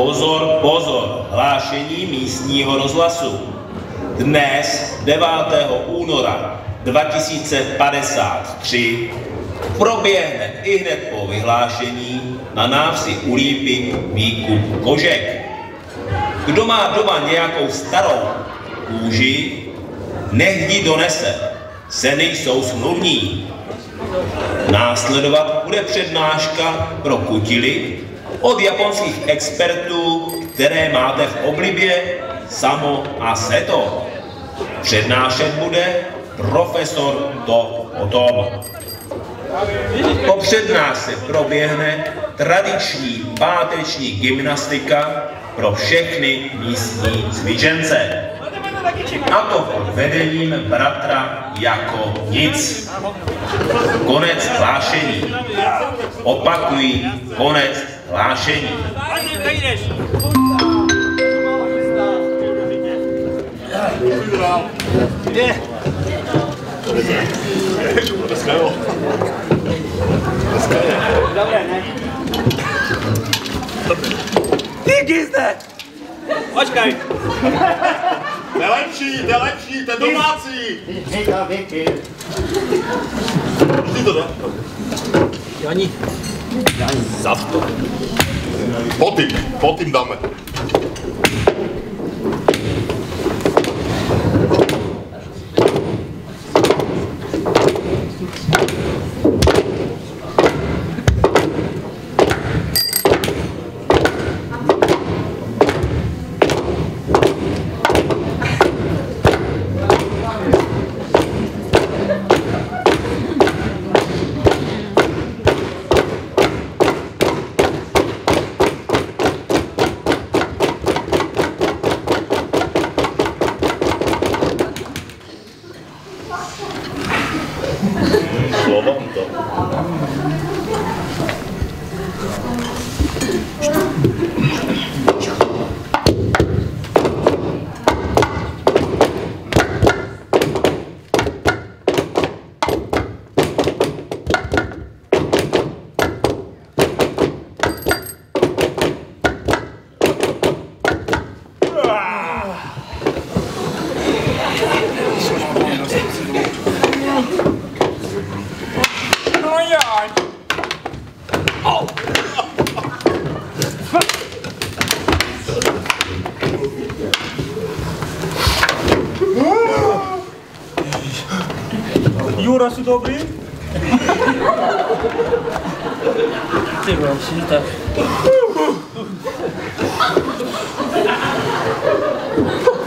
Pozor, pozor, hlášení místního rozhlasu. Dnes, 9. února 2053, proběhne i hned po vyhlášení na návsi u Lípy výkup kožek. Kdo má doma nějakou starou kůži, nech ji donese. Ceny jsou smluvní. Následovat bude přednáška pro kutily od japonských expertů, které máte v oblibě Samo a Seto. Přednášet bude profesor To Potom. Po přednášce proběhne tradiční páteční gymnastika pro všechny místní cvičence. A to pod vedením bratra jako nic. Konec hlášení. Opakují, konec hlášení. Dobré, ne? Díky zde! Počkej! To je lepší, to je lepší, to je domácí. Vždy to dá. Jani. Jani, zav to. Po tým, po tým dáme. Jura, Jurasiu dobry? Ty byłam się tak.